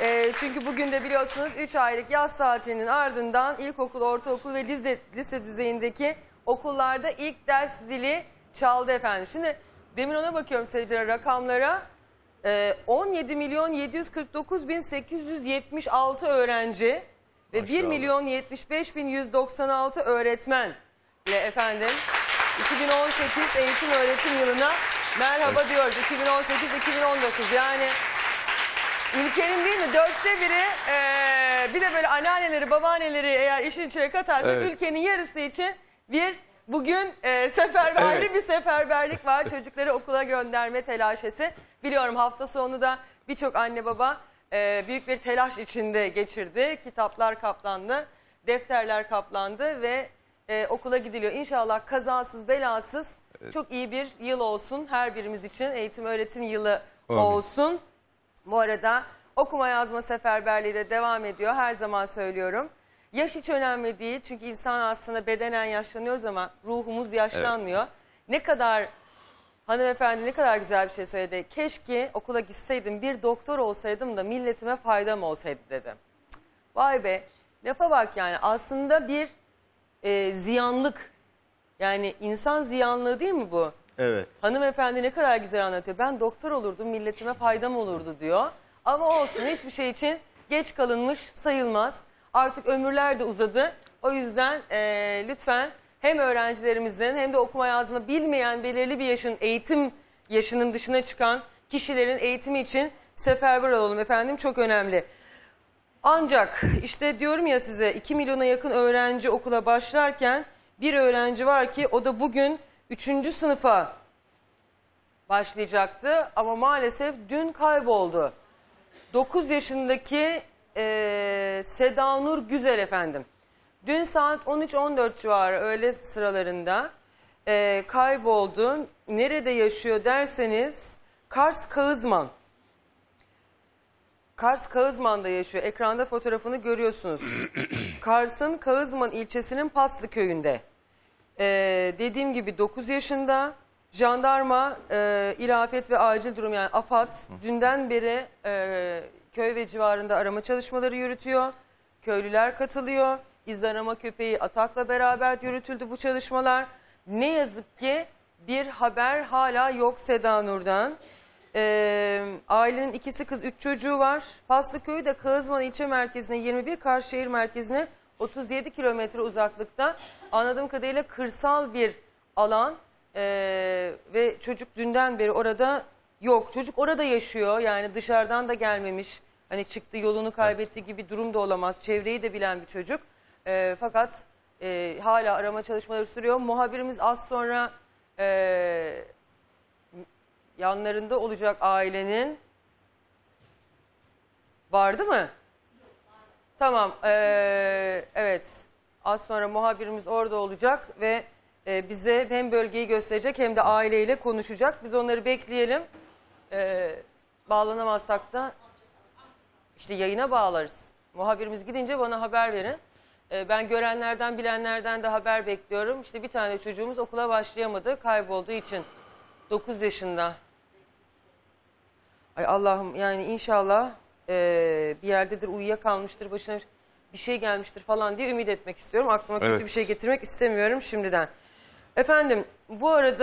Ee, çünkü bugün de biliyorsunuz 3 aylık yaz tatilinin ardından ilkokul, ortaokul ve lise, lise düzeyindeki okullarda ilk ders zili çaldı efendim. Şimdi demin ona bakıyorum seyirciler rakamlara. Ee, 17 milyon 749 bin 876 öğrenci ve 1 Maşallah. milyon 75 bin 196 öğretmen ile efendim 2018 eğitim öğretim yılına merhaba diyoruz. 2018-2019 yani ülkenin değil mi dörtte biri eee, bir de böyle anneanneleri babaanneleri eğer işin içine katarsak Evet. ülkenin yarısı için bir bugün eee seferberlik Evet. bir seferberlik var. Çocukları okula gönderme telaşesi. Biliyorum hafta sonu da birçok anne baba eee, büyük bir telaş içinde geçirdi. Kitaplar kaplandı, defterler kaplandı ve eee, okula gidiliyor. İnşallah kazasız belasız çok iyi bir yıl olsun her birimiz için eğitim öğretim yılı Amin. olsun. Bu arada okuma yazma seferberliği de devam ediyor. Her zaman söylüyorum. Yaş hiç önemli değil. Çünkü insan aslında bedenen yaşlanıyoruz ama ruhumuz yaşlanmıyor. Ne kadar hanımefendi ne kadar güzel bir şey söyledi. Keşke okula gitseydim bir doktor olsaydım da milletime faydam olsaydı dedi. Vay be lafa bak yani aslında bir e, ziyanlık. Yani insan ziyanlığı değil mi bu? Evet. Hanımefendi ne kadar güzel anlatıyor. Ben doktor olurdum, milletime faydam olurdu diyor. Ama olsun hiçbir şey için geç kalınmış sayılmaz. Artık ömürler de uzadı. O yüzden eee, lütfen hem öğrencilerimizin hem de okuma yazma bilmeyen belirli bir yaşın eğitim yaşının dışına çıkan kişilerin eğitimi için seferber olalım efendim çok önemli. Ancak işte diyorum ya size 2 milyona yakın öğrenci okula başlarken bir öğrenci var ki o da bugün 3. sınıfa başlayacaktı ama maalesef dün kayboldu. 9 yaşındaki eee Seda Nur Güzel efendim. Dün saat 13-14 civarı öğle sıralarında eee, kayboldu. Nerede yaşıyor derseniz Kars Kağızman. Kars Kağızman'da yaşıyor. Ekranda fotoğrafını görüyorsunuz. Kars'ın Kağızman ilçesinin Paslı köyünde. Ee, dediğim gibi 9 yaşında jandarma, e, ilafet ve acil durum yani AFAD dünden beri e, köy ve civarında arama çalışmaları yürütüyor. Köylüler katılıyor. İz arama köpeği Atak'la beraber yürütüldü bu çalışmalar. Ne yazık ki bir haber hala yok Seda Nur'dan. Ee, ailenin ikisi kız, üç çocuğu var. Paslıköy de Kağızman ilçe merkezine 21, Karşıyaka merkezine 37 kilometre uzaklıkta. Anladığım kadarıyla kırsal bir alan Ee, ve çocuk dünden beri orada yok. Çocuk orada yaşıyor yani dışarıdan da gelmemiş. Hani çıktı yolunu kaybetti gibi durum da olamaz. Çevreyi de bilen bir çocuk. Ee, fakat e, hala arama çalışmaları sürüyor. Muhabirimiz az sonra... e, yanlarında olacak ailenin vardı mı? Tamam. eee, evet. Az sonra muhabirimiz orada olacak ve e, bize hem bölgeyi gösterecek hem de aileyle konuşacak. Biz onları bekleyelim. Eee, bağlanamazsak da işte yayına bağlarız. Muhabirimiz gidince bana haber verin. Ee, ben görenlerden bilenlerden de haber bekliyorum. İşte bir tane çocuğumuz okula başlayamadı kaybolduğu için. 9 yaşında. Ay Allah'ım yani inşallah eee, bir yerdedir uyuyakalmıştır başına bir şey gelmiştir falan diye ümit etmek istiyorum. Aklıma kötü Evet. bir şey getirmek istemiyorum şimdiden. Efendim bu arada